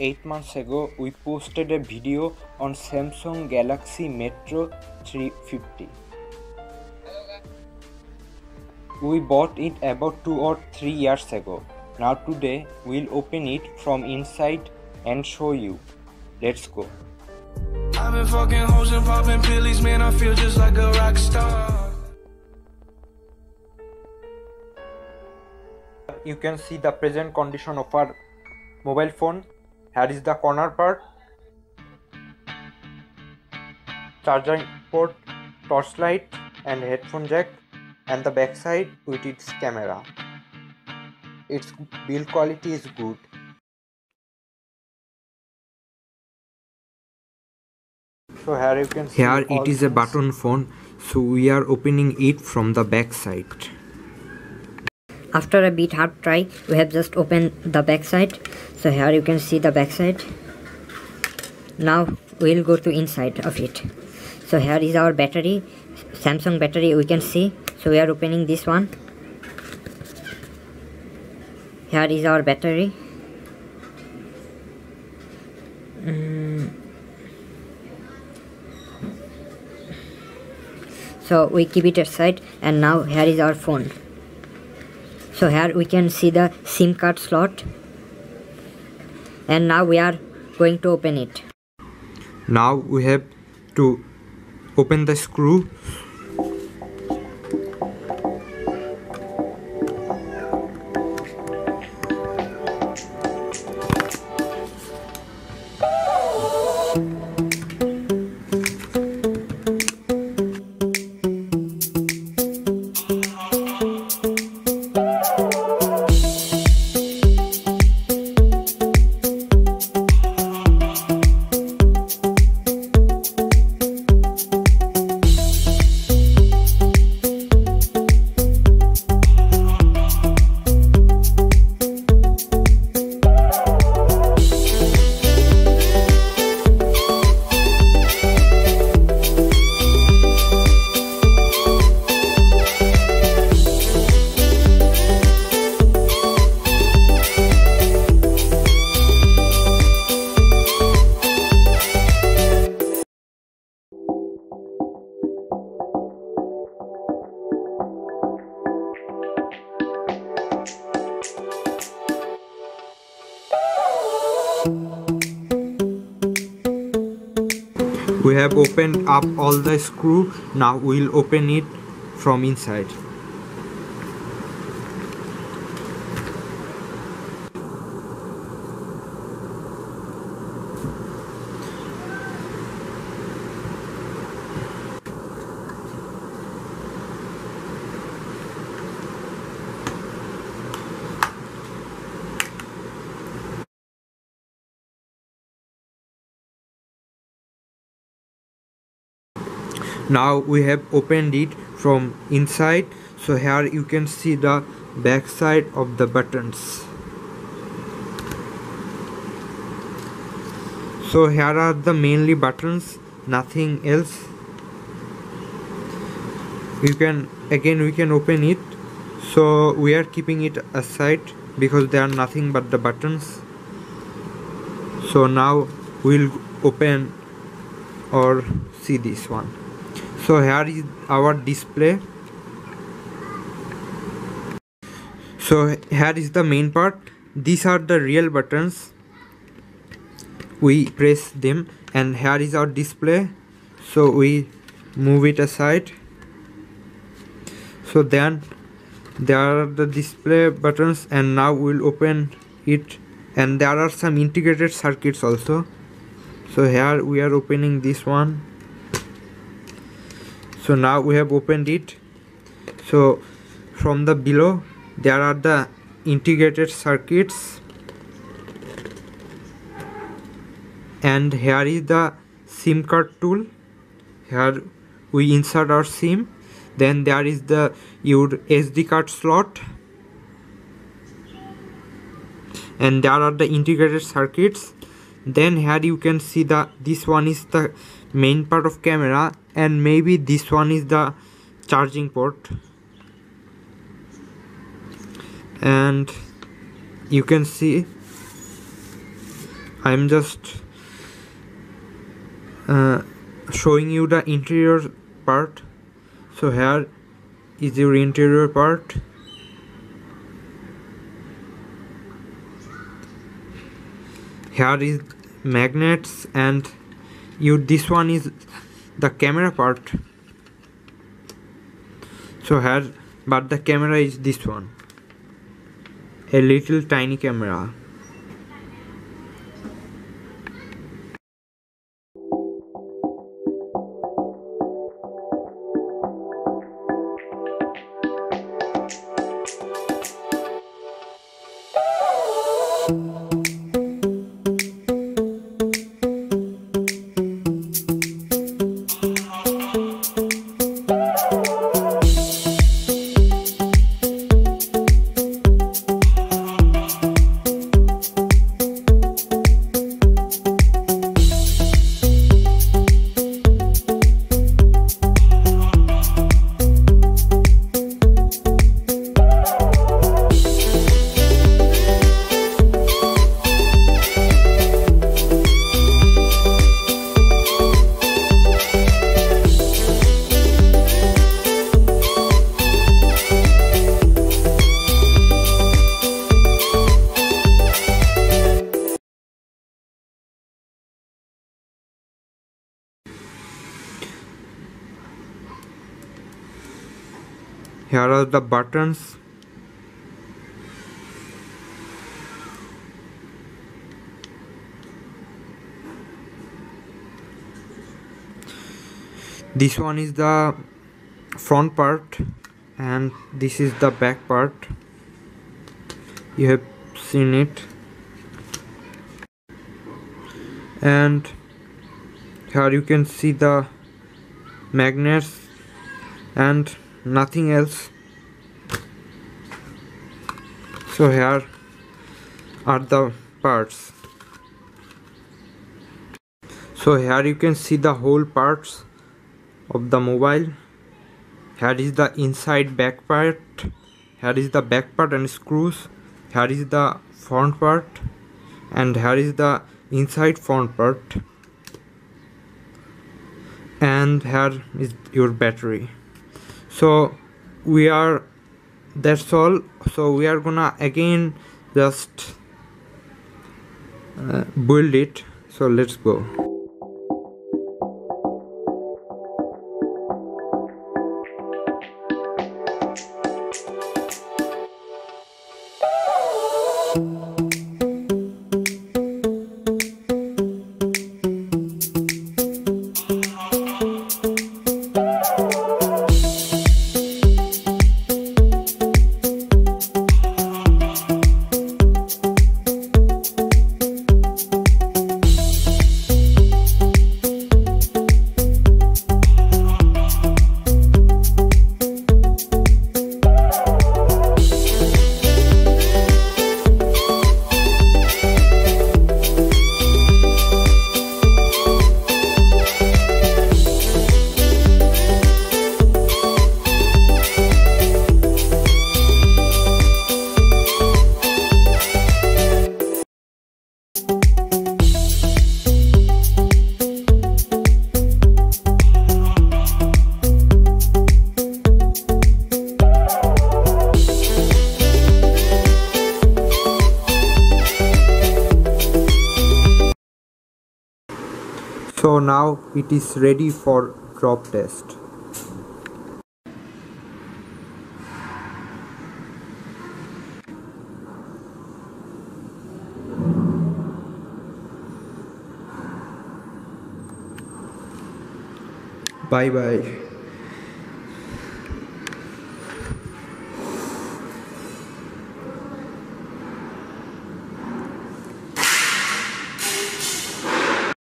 8 months ago we posted a video on Samsung Galaxy Metro 350. We bought it about 2 or 3 years ago. Now today we'll open it from inside and show you. Let's go. I've been fucking hoes and popping pillies, man, I feel just like a rock star. You can see the present condition of our mobile phone here is the corner part. Charging port torchlight and headphone jack. And the back side with its camera. Its build quality is good. So here you can see here it is a button phone so we are opening it from the back side after a bit hard try. We have just opened the back side so here you can see the back side now we'll go to inside of it. So here is our battery. Samsung battery we can see. So we are opening this one. Here is our battery. Mm. so we keep it aside and now here is our phone so here we can see the sim card slot. And now we are going to open it. Now we have to open the screw we have opened up all the screw. Now we'll open it from inside now we have opened it from inside. So here you can see the back side of the buttons. So here are the mainly buttons nothing else. You can again we can open it. So we are keeping it aside because they are nothing but the buttons. So now we'll open or see this one so here is our display. So here is the main part. These are the real buttons. We press them and here is our display. So we move it aside. So then there are the display buttons and now we'll open it. And there are some integrated circuits also. So here we are opening this one so now we have opened it. So from the below there are the integrated circuits. And here is the sim card tool. Here we insert our sim. Then there is the your sd card slot. And there are the integrated circuits then here you can see the this one is the main part of camera and maybe this one is the charging port. And you can see I'm just uh, showing you the interior part. So here is your interior part. Here is magnets and you this one is the camera part. So here but the camera is this one. A little tiny camera here are the buttons. This one is the front part and this is the back part. You have seen it. And here you can see the magnets and nothing else. So here are the parts. So here you can see the whole parts of the mobile. Here is the inside back part. Here is the back part and screws. Here is the front part. And here is the inside front part. And here is your battery so we are that's all. So we are gonna again just uh, build it. So let's go so now it is ready for drop test. Bye bye